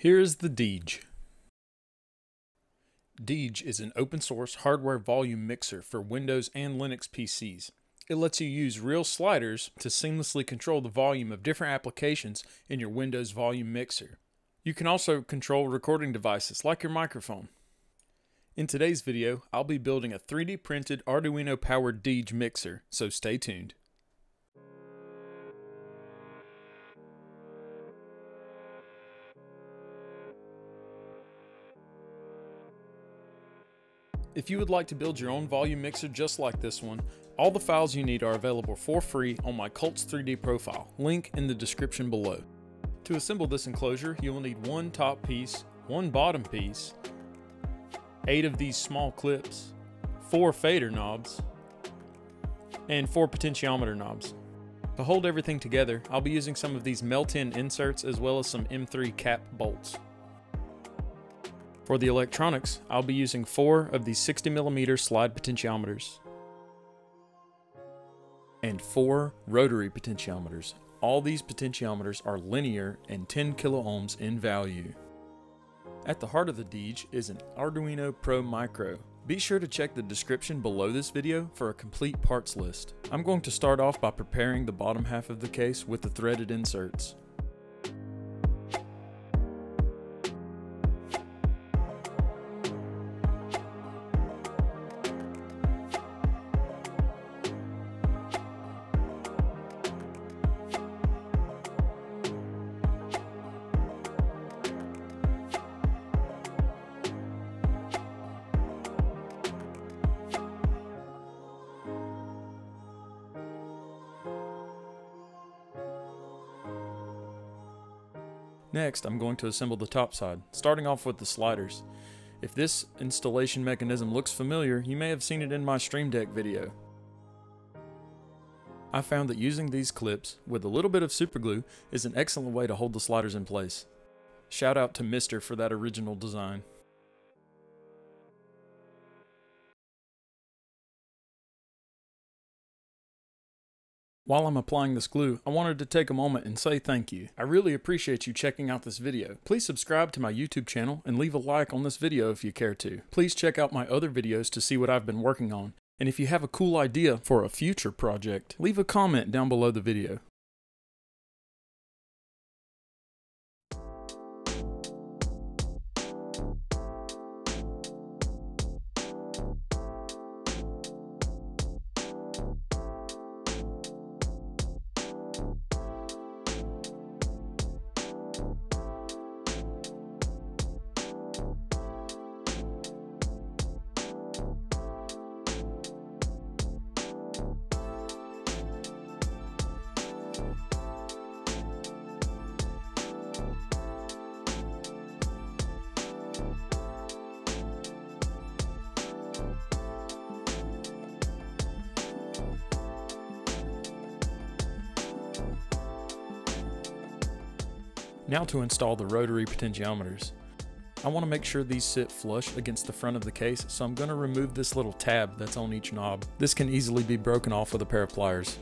Here is the Deej. Deej is an open source hardware volume mixer for Windows and Linux PCs. It lets you use real sliders to seamlessly control the volume of different applications in your Windows volume mixer. You can also control recording devices like your microphone. In today's video, I'll be building a 3D printed Arduino powered Deej mixer, so stay tuned. If you would like to build your own volume mixer just like this one, all the files you need are available for free on my Cults 3D profile, link in the description below. To assemble this enclosure, you will need one top piece, one bottom piece, eight of these small clips, four fader knobs, and four potentiometer knobs. To hold everything together, I'll be using some of these melt-in inserts as well as some M3 cap bolts. For the electronics, I'll be using four of these 60mm slide potentiometers and four rotary potentiometers. All these potentiometers are linear and 10 kiloohms in value. At the heart of the Deej is an Arduino Pro Micro. Be sure to check the description below this video for a complete parts list. I'm going to start off by preparing the bottom half of the case with the threaded inserts. Next, I'm going to assemble the top side, starting off with the sliders. If this installation mechanism looks familiar, you may have seen it in my Stream Deck video. I found that using these clips with a little bit of superglue is an excellent way to hold the sliders in place. Shout out to MisteR for that original design. While I'm applying this glue, I wanted to take a moment and say thank you. I really appreciate you checking out this video. Please subscribe to my YouTube channel and leave a like on this video if you care to. Please check out my other videos to see what I've been working on. And if you have a cool idea for a future project, leave a comment down below the video. Now to install the rotary potentiometers. I want to make sure these sit flush against the front of the case, so I'm going to remove this little tab that's on each knob. This can easily be broken off with a pair of pliers.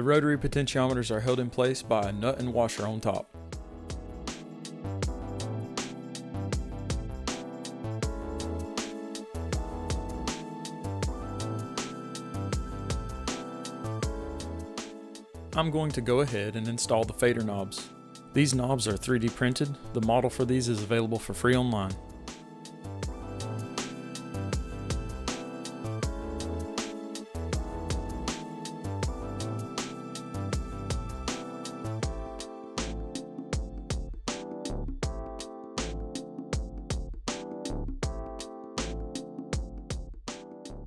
The rotary potentiometers are held in place by a nut and washer on top. I'm going to go ahead and install the fader knobs. These knobs are 3D printed. The model for these is available for free online.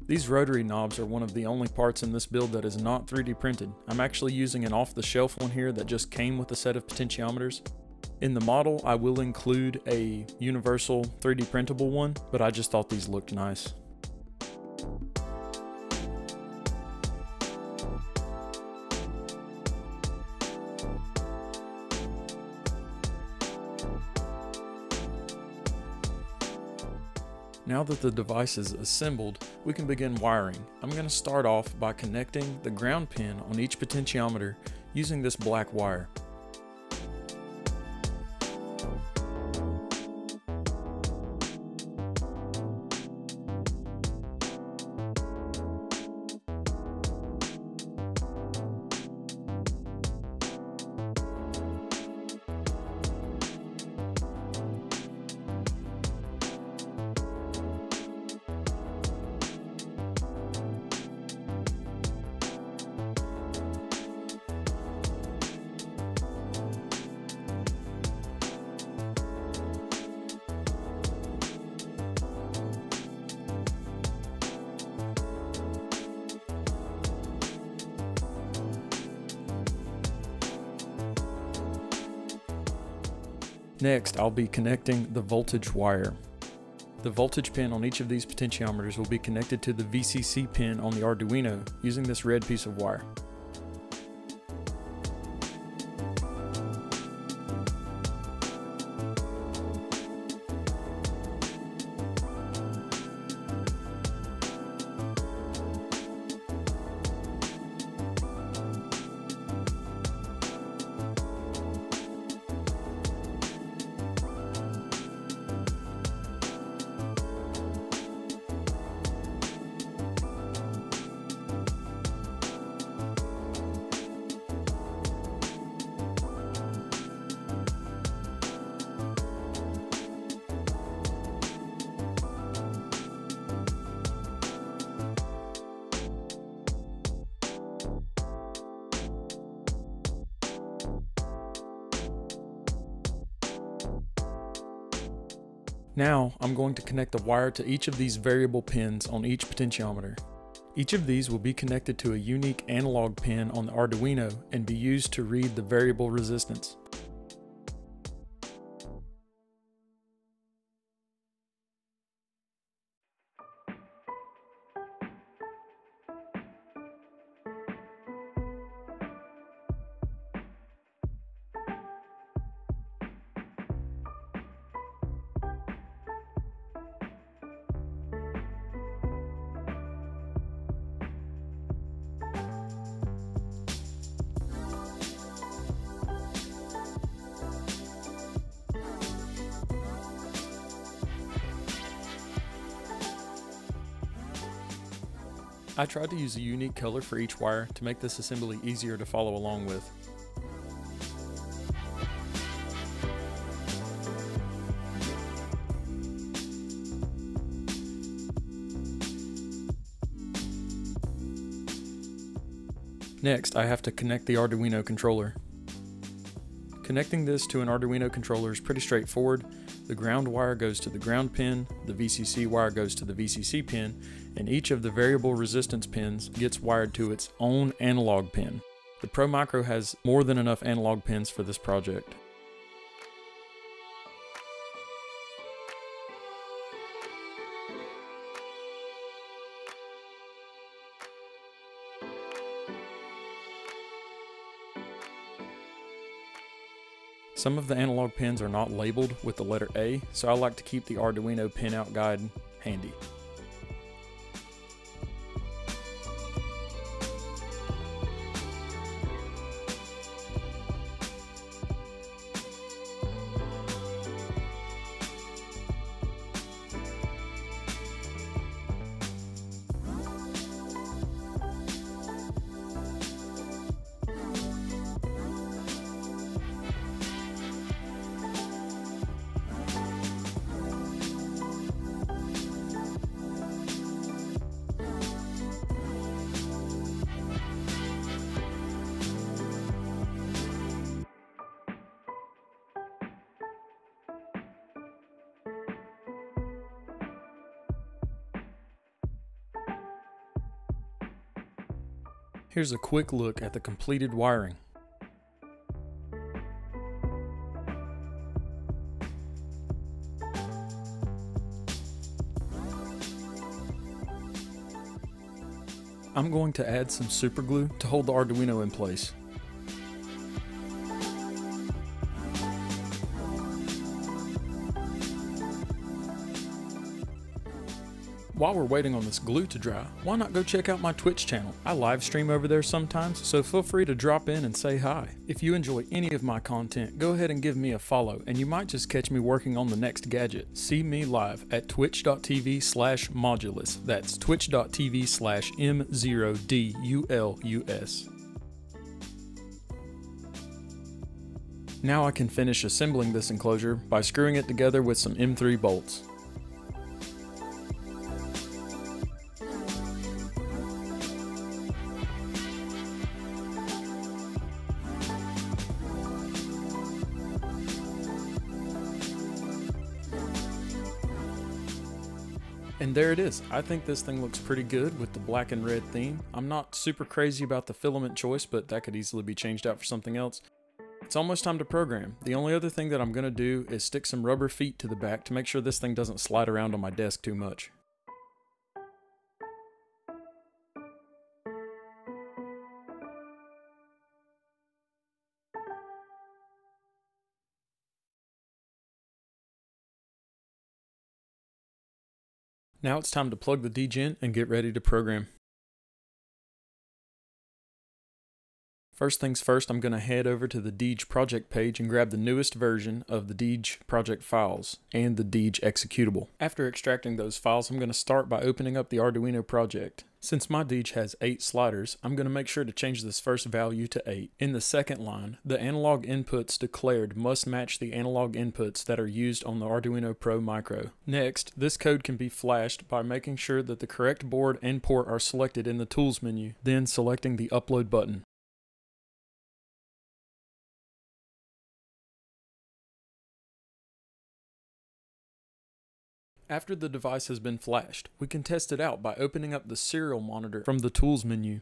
These rotary knobs are one of the only parts in this build that is not 3D printed. I'm actually using an off-the-shelf one here that just came with a set of potentiometers. In the model, I will include a universal 3D printable one, but I just thought these looked nice. Now that the device is assembled, we can begin wiring. I'm going to start off by connecting the ground pin on each potentiometer using this black wire. Next, I'll be connecting the voltage wire. The voltage pin on each of these potentiometers will be connected to the VCC pin on the Arduino using this red piece of wire. Now, I'm going to connect a wire to each of these variable pins on each potentiometer. Each of these will be connected to a unique analog pin on the Arduino and be used to read the variable resistance. I tried to use a unique color for each wire to make this assembly easier to follow along with. Next, I have to connect the Arduino controller. Connecting this to an Arduino controller is pretty straightforward. The ground wire goes to the ground pin, the VCC wire goes to the VCC pin, and each of the variable resistance pins gets wired to its own analog pin. The Pro Micro has more than enough analog pins for this project. Some of the analog pins are not labeled with the letter A, so I like to keep the Arduino pinout guide handy. Here's a quick look at the completed wiring. I'm going to add some super glue to hold the Arduino in place. While we're waiting on this glue to dry, why not go check out my Twitch channel? I live stream over there sometimes, so feel free to drop in and say hi. If you enjoy any of my content, go ahead and give me a follow, and you might just catch me working on the next gadget. See me live at twitch.tv slash modulus. That's twitch.tv slash M0DULUS. Now I can finish assembling this enclosure by screwing it together with some M3 bolts. And there it is. I think this thing looks pretty good with the black and red theme. I'm not super crazy about the filament choice, but that could easily be changed out for something else. It's almost time to program. The only other thing that I'm going to do is stick some rubber feet to the back to make sure this thing doesn't slide around on my desk too much. Now it's time to plug the Deej in and get ready to program. First things first, I'm going to head over to the Deej project page and grab the newest version of the Deej project files and the Deej executable. After extracting those files, I'm going to start by opening up the Arduino project. Since my Deej has 8 sliders, I'm going to make sure to change this first value to 8. In the second line, the analog inputs declared must match the analog inputs that are used on the Arduino Pro Micro. Next, this code can be flashed by making sure that the correct board and port are selected in the Tools menu, then selecting the Upload button. After the device has been flashed, we can test it out by opening up the serial monitor from the Tools menu.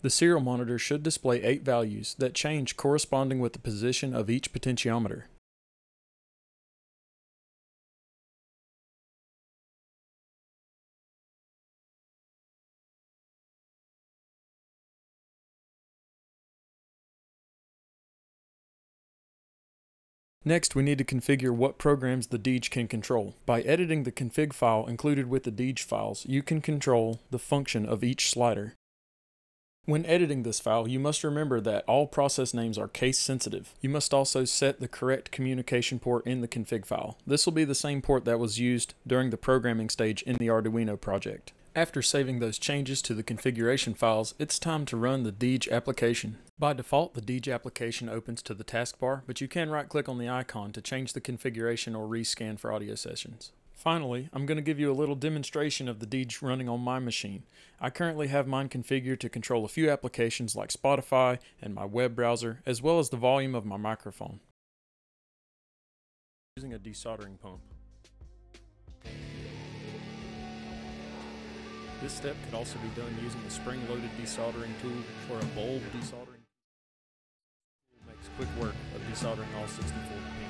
The serial monitor should display 8 values that change corresponding with the position of each potentiometer. Next, we need to configure what programs the Deej can control. By editing the config file included with the Deej files, you can control the function of each slider. When editing this file, you must remember that all process names are case sensitive. You must also set the correct communication port in the config file. This will be the same port that was used during the programming stage in the Arduino project. After saving those changes to the configuration files, it's time to run the Deej application. By default, the Deej application opens to the taskbar, but you can right-click on the icon to change the configuration or rescan for audio sessions. Finally, I'm going to give you a little demonstration of the Deej running on my machine. I currently have mine configured to control a few applications like Spotify and my web browser, as well as the volume of my microphone. Using a desoldering pump. This step could also be done using a spring-loaded desoldering tool or a bulb desoldering tool. makes quick work of desoldering all 64 pins.